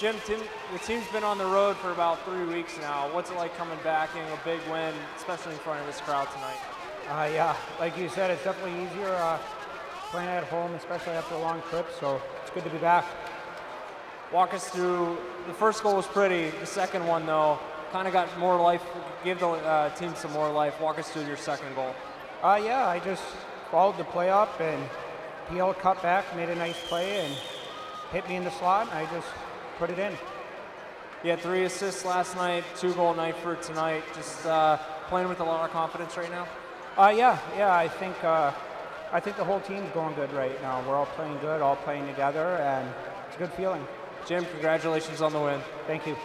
Jim, Tim, the team's been on the road for about three weeks now. What's it like coming back and a big win, especially in front of this crowd tonight? Uh, yeah, like you said, it's definitely easier uh, playing at home, especially after a long trip. So it's good to be back. Walk us through. The first goal was pretty. The second one, though, kind of got more life. Give the uh, team some more life. Walk us through your second goal. Uh, yeah, I just followed the play up and PL cut back, made a nice play, and hit me in the slot. I just put it in. You had three assists last night, two goal night for tonight. Just uh, playing with a lot of confidence right now. Uh, yeah, yeah. I think uh, I think the whole team's going good right now. We're all playing good, all playing together, and it's a good feeling. Jim, congratulations on the win. Thank you.